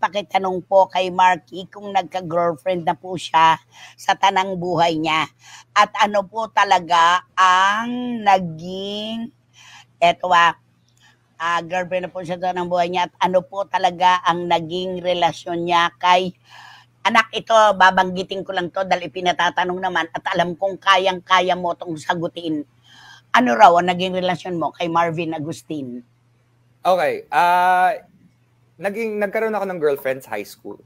pakitanong po kay Marky kung nagka-girlfriend na po siya sa tanang buhay niya. At ano po talaga ang naging, eto ah, ah, girlfriend na po siya sa tanang buhay niya. At ano po talaga ang naging relasyon niya kay anak ito, babanggitin ko lang to dahil ipinatatanong naman at alam kong kayang-kaya mo tong sagutin. Ano raw ang naging relasyon mo kay Marvin Agustin? Okay. Ah, naging nagkaroon ako ng girlfriends high school.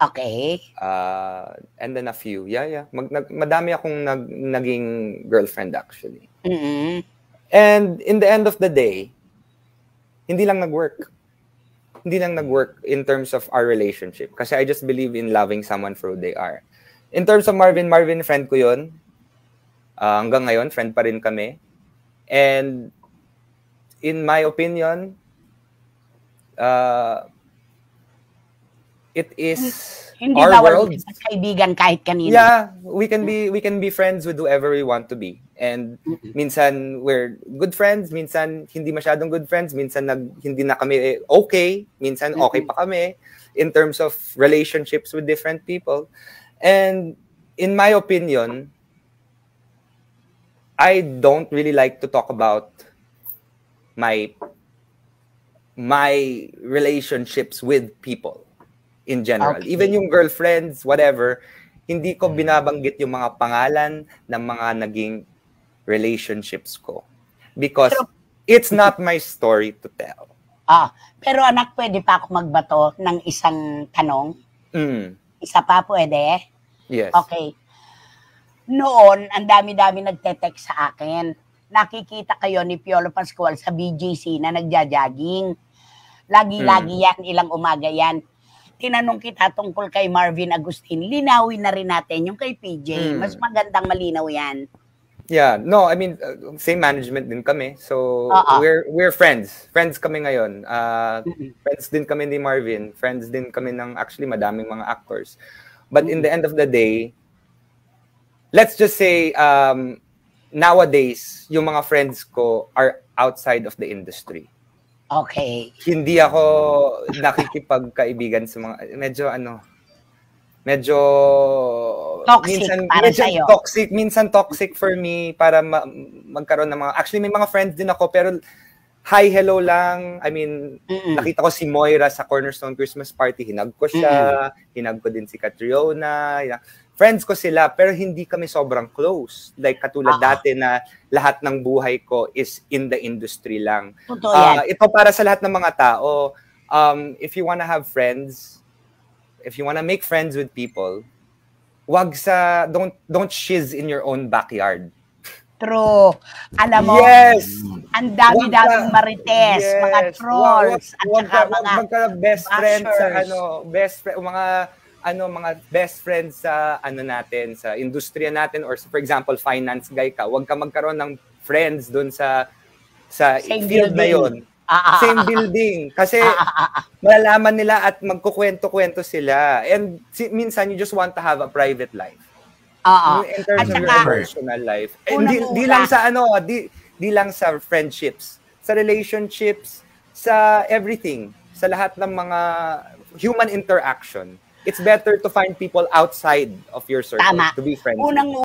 Okay. Uh, and then a few. Yeah, yeah. Mag, nag, madami akong nag, naging girlfriend actually. mm And in the end of the day, hindi lang nag-work. Hindi lang nag-work in terms of our relationship. Kasi I just believe in loving someone for who they are. In terms of Marvin, Marvin, friend ko yun. Uh, hanggang ngayon, friend pa rin kami. And in my opinion, uh, it is Hindi our world. kaibigan kahit kanino. Yeah, we can be we can be friends with whoever we want to be. And minsan we're good friends, minsan hindi masyadong good friends, minsan nag hindi na kami okay, minsan okay pa kami in terms of relationships with different people. And in my opinion, I don't really like to talk about my my relationships with people in general. Okay. Even yung girlfriends, whatever, hindi ko binabanggit yung mga pangalan ng mga naging relationships ko. Because Pero- it's not my story to tell. Ah, pero anak, pwede pa ako magbato ng isang tanong? Mm, Isa pa pwede? yes. Okay. Noon, ang dami-dami nagte-text sa akin. Nakikita kayo ni Piolo Pascual sa BGC na nagja-jogging. Lagi-lagi yan, ilang umaga yan. Tinanong kita tungkol kay Marvin Agustin. Linawin na rin natin yung kay PJ. Hmm. Mas magandang malinaw yan. Yeah, no, I mean uh, same management din kami. So Oo. we're we're friends. Friends kami ngayon. Uh, friends din kami ni Marvin. Friends din kami ng actually madaming mga actors. But in the end of the day, let's just say um nowadays yung mga friends ko are outside of the industry. Okay. Hindi ako nakikipagkaibigan sa mga medyo ano medyo Toxic para medyo sa'yo. toxic minsan toxic for me para ma- magkaroon ng mga actually may mga friends din ako pero hi hello lang I mean Mm-mm. nakita ko si Moira sa Cornerstone Christmas Party hinag ko siya hinag ko din si Catriona friends ko sila pero hindi kami sobrang close like katulad Ah. dati na lahat ng buhay ko is in the industry lang Totoo yan. Ah, ito para sa lahat ng mga tao. Um, if you wanna have friends, if you wanna make friends with people, wag sa don't don't shiz in your own backyard. True. Alam mo, yes. Ang dami-daming marites, mga Yes. trolls, Wag- at wag saka ka- wag mga best friend sa ano, best friend mga ano mga best friends sa ano natin sa industriya natin or for example finance guy ka, wag ka magkaroon ng friends doon sa sa Same field na building. 'yon. Ah, ah, Same ah, ah, building kasi ah, malalaman nila at magkukwento-kwento sila. And si, minsan, you just want to have a private life. Oo. In At terms of your saka, personal life. And di, di lang sa ano, di, di lang sa friendships, sa relationships, sa everything, sa lahat ng mga human interaction. It's better to find people outside of your circle Tama. to be friends unang